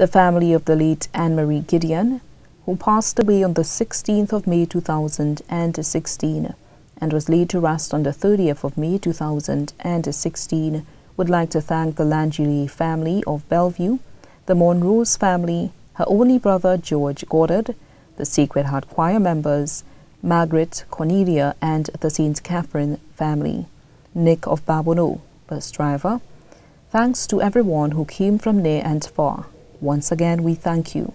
The family of the late Anne-Marie Gedeon, who passed away on the 16th of May 2016 and was laid to rest on the 30th of May 2016, would like to thank the Langelier family of Bellevue, the Monrose family, her only brother George Goddard, the Sacred Heart Choir members, Margaret, Cornelia, and the St. Catherine family, Nick of Babonneau, bus driver. Thanks to everyone who came from near and far. Once again, we thank you.